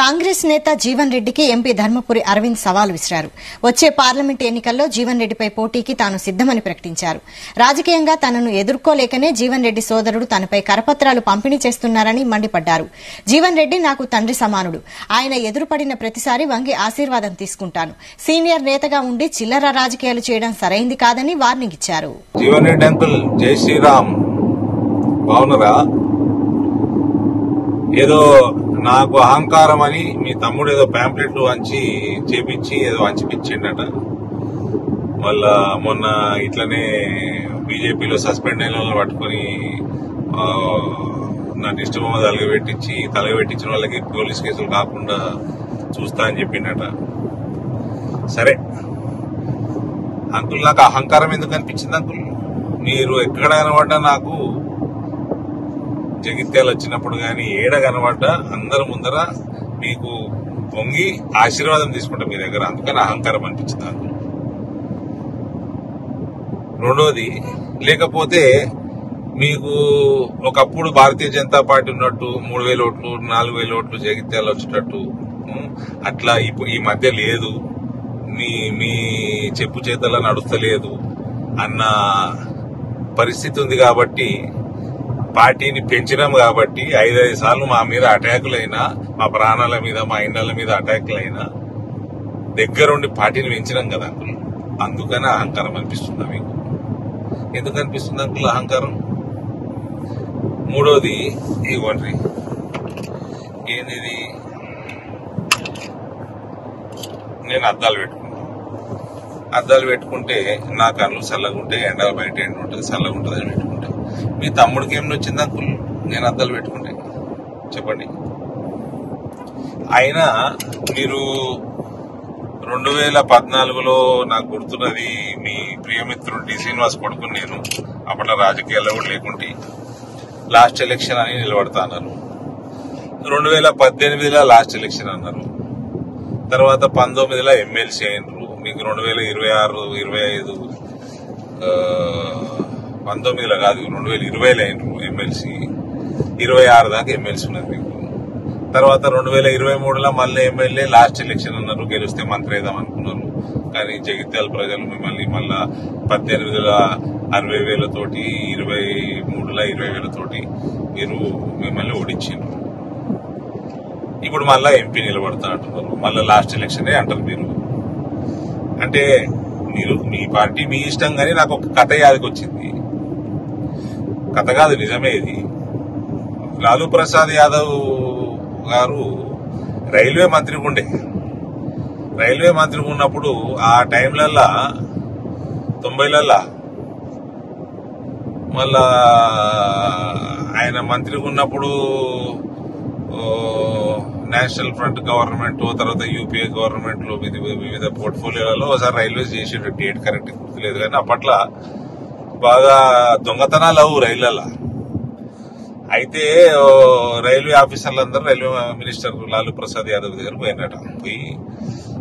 కాంగ్రెస్ నేత జీవన్ రెడ్డికి ఎంపీ ధర్మపురి అరవింద్ సవాల్ విసిరారు. వచ్చే పార్లమెంట్ ఎన్నికల్లో జీవన్ రెడ్డిపై పోటీకి తాను సిద్దమని ప్రకటించారు. రాజకీయంగా తనను ఎదుర్కోలేకనే జీవన్ రెడ్డి సోదరుడు తనపై కరపత్రాలు పంపిణీ చేస్తున్నారని మండిపడ్డారు. జీవన్ రెడ్డి నాకు తండ్రి సమానుడు. ఆయన ఎదురుపడిన ప్రతిసారి వంగి ఆశీర్వాదం తీసుకుంటాను. సీనియర్ నేతగా ఉండి చిల్లర రాజకీయాలు చేయడం సరైంది కాదని వార్నింగ్ ఇచ్చారు. జీవన్ రెడ్డి జై శ్రీరామ్. బాగున్నారా? ఏదో నాకు అహంకారం అని మీ తమ్ముడు ఏదో ప్యాంప్లెట్లు వంచి చేపించి ఏదో వంచిపించిండట మళ్ళా మొన్న ఇట్లనే బీజేపీలో సస్పెండ్ అయిన వాళ్ళని పట్టుకొని ఆ, నా ఇష్టబొమ్మ తలగబెట్టించి తలగబెట్టించిన వాళ్ళకి పోలీస్ కేసులు కాకుండా చూస్తా అని చెప్పిండట. సరే. అంకుల్ నాకు అహంకారం ఎందుకు అనిపించింది అంకుల్? మీరు ఎక్కడ కనబడ్డా నాకు జగిత్యాలు వచ్చినప్పుడు కానీ ఏడ కనబడ్డ అందరి ముందర మీకు పొంగి ఆశీర్వాదం తీసుకుంటాం మీ దగ్గర. అందుకని అహంకారం అనిపించింది అంకుల్ రెండోది లేకపోతే మీకు ఒకప్పుడు భారతీయ జనతా పార్టీ ఉన్నట్టు మూడు వేల ఓట్లు నాలుగు వేల ఓట్లు జగిత్యాలు వచ్చేటట్టు అట్లా ఇప్పుడు ఈ మధ్య లేదు. మీ మీ చెప్పు చేతల నడుస్తలేదు అన్న పరిస్థితి ఉంది కాబట్టి పార్టీని పెంచినాం కాబట్టి ఐదైదు సార్లు మా మీద అటాకులైనా మా ప్రాణాల మీద మా ఇండ్ల మీద అటాకులైనా దగ్గరుండి పార్టీని పెంచినాం కదా అంకుల్. అందుకని అహంకారం అనిపిస్తుంది మీకు. ఎందుకు అనిపిస్తుంది అంకుల్ అహంకారం? మూడోది ఇవ్వండి ఏంది నేను అద్దాలు పెట్టుకున్నాను అద్దాలు పెట్టుకుంటే నా కళ్ళు చల్లగా ఉంటే ఎండ బయట ఎండ ఉంటుంది చల్లగా ఉంటుంది అని మీ తమ్ముడికి ఏం వచ్చిందా? అంకుల్ నేను అద్దాలు పెట్టుకుంటే. చెప్పండి. అయినా మీరు రెండు వేల పద్నాలుగులో నాకు గుర్తున్నది మీ ప్రియమిత్రుడు డి శ్రీనివాస్ కొడుకుని నేను. అప్పట్లో రాజకీయాల్లో కూడా లేకుంటే. లాస్ట్ ఎలక్షన్ అని నిలబడతా అన్నారు. రెండు వేల పద్దెనిమిదిలో లాస్ట్ ఎలక్షన్ అన్నారు. తర్వాత పంతొమ్మిదిలో ఎమ్మెల్సీ అయినరు. మీకు రెండు వేల ఇరవై ఆరు ఇరవై ఐదు పంతొమ్మిదిలో కాదు రెండు వేల ఇరవైలో అయినరు ఎమ్మెల్సీ ఇరవై ఆరు దాకా ఎమ్మెల్సీ ఉన్నది మీకు. తర్వాత రెండు వేల ఇరవై మూడులో మళ్ళీ ఎమ్మెల్యే లాస్ట్ ఎలక్షన్ అన్నారు గెలిస్తే మంత్రి వేద్దాం అనుకున్నారు. కానీ జగిత్యాల ప్రజలు మిమ్మల్ని మళ్ళా పద్దెనిమిది అరవై వేలతోటి ఇరవై మూడుల ఇరవై వేలతోటి మీరు మిమ్మల్ని ఓడించారు ఇప్పుడు మళ్ళా ఎంపీ నిలబడతా అంటున్నారు. మళ్ళీ లాస్ట్ ఎలక్షనే అంటారు మీరు. అంటే మీరు మీ పార్టీ మీ ఇష్టం కానీ నాకు ఒక కథ యాదకి వచ్చింది కథ కాదు నిజమే ఇది. లాలూ ప్రసాద్ యాదవ్ గారు రైల్వే మంత్రి ఉండే. రైల్వే మంత్రి ఉన్నప్పుడు ఆ టైంలల్లా తొంభైలల్లా మళ్ళా ఆయన మంత్రి ఉన్నప్పుడు నేషనల్ ఫ్రంట్ గవర్నమెంట్ తర్వాత యూపీఏ గవర్నమెంట్లో వివిధ వివిధ పోర్ట్ఫోలియోలలో ఒకసారి రైల్వేస్ చేసేటట్టు డేట్ కరెక్ట్ గుర్తులేదు కానీ అప్పట్లో బాగా దొంగతనాలు అవు రైళ్ళలో అయితే రైల్వే ఆఫీసర్లందరూ రైల్వే మినిస్టర్ లాలూ ప్రసాద్ యాదవ్ దగ్గర పోయినట. పోయి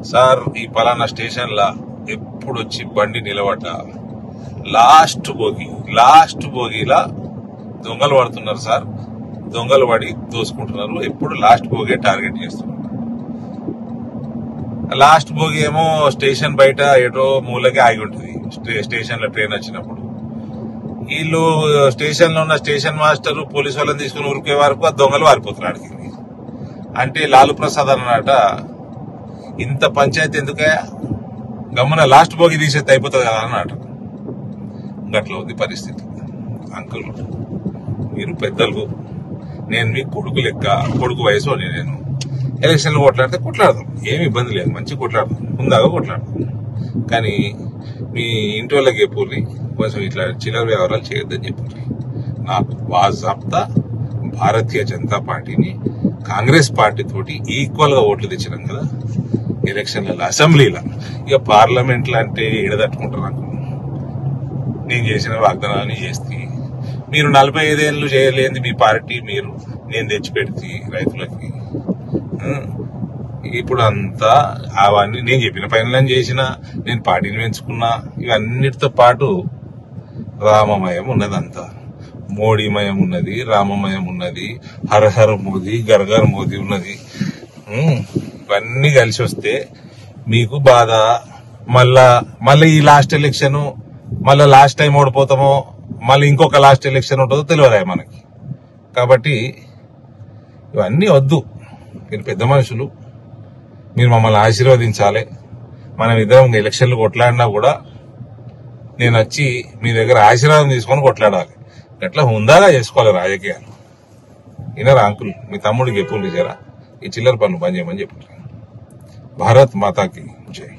సార్ ఈ పలానా స్టేషన్లో ఎప్పుడు వచ్చి బండి నిలబడ్డ? లాస్ట్ బోగి లాస్ట్ బోగిలా దొంగలు పడుతున్నారు సార్. దొంగలు పడి దోసుకుంటున్నారు. ఎప్పుడు లాస్ట్ బోగే టార్గెట్ చేస్తున్నారు. లాస్ట్ బోగి ఏమో స్టేషన్ బయట ఏటో మూలకి ఆగి ఉంటుంది. స్టే- ట్రైన్ వచ్చినప్పుడు. వీళ్ళు స్టేషన్లో ఉన్న స్టేషన్ మాస్టర్ పోలీసు వాళ్ళని తీసుకుని ఉరికే వరకు ఆ దొంగలు వారిపోతున్నారు అంటే లాలు ప్రసాద్ అన్నమాట ఇంత పంచాయతీ ఎందుకే గమ్మున లాస్ట్ బోగి తీసేస్తే అయిపోతుంది కదా అన్నట గట్ల ఉంది పరిస్థితి అంకుల్. మీరు పెద్దలు. నేను మీ కొడుకు లెక్క కొడుకు వయసు నేను. ఎలక్షన్లు కొట్లాడితే కొట్లాడదాం. ఏమి ఇబ్బంది లేదు. మంచి కొట్లాడదాం. ముందాగా కొట్లాడదాం. కానీ మీ ఇంటి వాళ్ళకి చెప్పుర్రి కొంచెం ఇట్లా చిల్లర వ్యవహారాలు చేయొద్దని చెప్పుర్రి నాకు బాజాబ్తా భారతీయ జనతా పార్టీని కాంగ్రెస్ పార్టీ తోటి ఈక్వల్గా ఓట్లు తెచ్చినాం కదా ఎలక్షన్లలో అసెంబ్లీలో. ఇక పార్లమెంట్ అంటే ఎడదట్టుకుంటారు నాకు. నేను చేసిన వాగ్దానాన్ని చేస్తే మీరు నలభై ఐదేళ్ళు చేయలేని మీ పార్టీ మీరు నేను తెచ్చిపెడితే రైతులకి. ఇప్పుడు అంతా అవన్నీ నేను చెప్పిన పనులను చేసిన నేను పార్టీని పెంచుకున్నా ఇవన్నిటితో పాటు రామమయం ఉన్నదంతా. మోడీమయం ఉన్నది రామమయం ఉన్నది హర హర మోదీ గర్గర్ మోదీ ఉన్నది. ఇవన్నీ కలిసి వస్తే మీకు బాధ మళ్ళా మళ్ళీ ఈ లాస్ట్ ఎలక్షన్ మళ్ళీ లాస్ట్ టైం ఓడిపోతామో మళ్ళీ ఇంకొక లాస్ట్ ఎలక్షన్ ఉంటుందో తెలియరా మనకి. కాబట్టి ఇవన్నీ వద్దు. మీరు పెద్ద మనుషులు. మీరు మమ్మల్ని ఆశీర్వదించాలి. మనం ఇద్దరం ఎలక్షన్లు కొట్లాడినా కూడా నేను వచ్చి మీ దగ్గర ఆశీర్వాదం తీసుకొని కొట్లాడాలి. ఎట్లా హుందాగా చేసుకోవాలి రాజకీయాలు? వినరా అంకుల్ మీ తమ్ముడికి ఎప్పుడు చేరా ఈ చిల్లర పనులు పని చేయమని చెప్పారు భారత్ మాతాకి జై.